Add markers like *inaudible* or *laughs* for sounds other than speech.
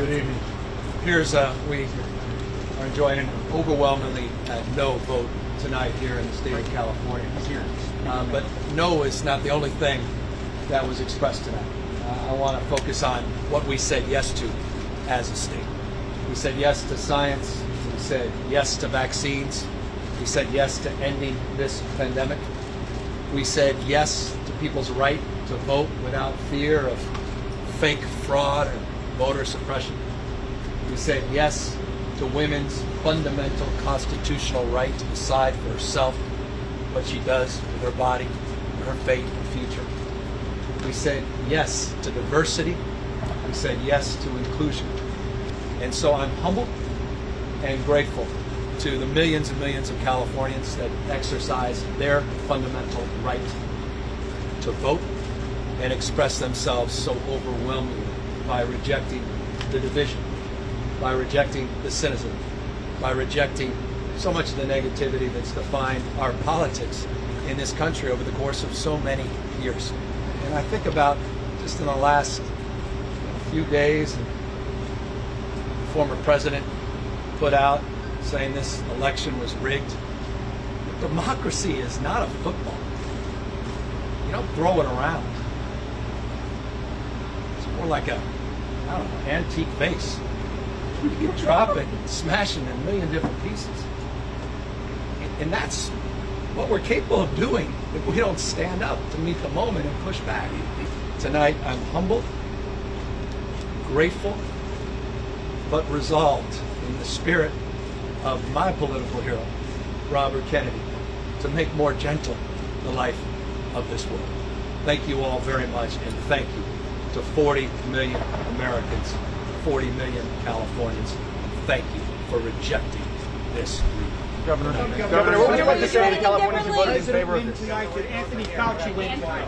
Good evening. Here's uh, we are enjoying an overwhelmingly uh, no vote tonight here in the state of California. Uh, but no is not the only thing that was expressed tonight. Uh, I want to focus on what we said yes to as a state. We said yes to science. We said yes to vaccines. We said yes to ending this pandemic. We said yes to people's right to vote without fear of fake fraud or voter suppression. We said yes to women's fundamental constitutional right to decide for herself what she does with her body, her fate and future. We said yes to diversity. We said yes to inclusion. And so I'm humbled and grateful to the millions and millions of Californians that exercise their fundamental right to vote and express themselves so overwhelmingly by rejecting the division, by rejecting the cynicism, by rejecting so much of the negativity that's defined our politics in this country over the course of so many years. And I think about just in the last few days, the former president put out saying this election was rigged. Democracy is not a football. You don't throw it around. It's more like a, antique vase. You *laughs* can drop it and smash it in a million different pieces. And that's what we're capable of doing if we don't stand up to meet the moment and push back. Tonight, I'm humbled, grateful, but resolved in the spirit of my political hero, Robert Kennedy, to make more gentle the life of this world. Thank you all very much, and thank you to 40 million Americans, 40 million Californians. Thank you for rejecting this Governor, Governor, what would you like to say to the Californians who voted in favor of this? Anthony Fauci win tonight?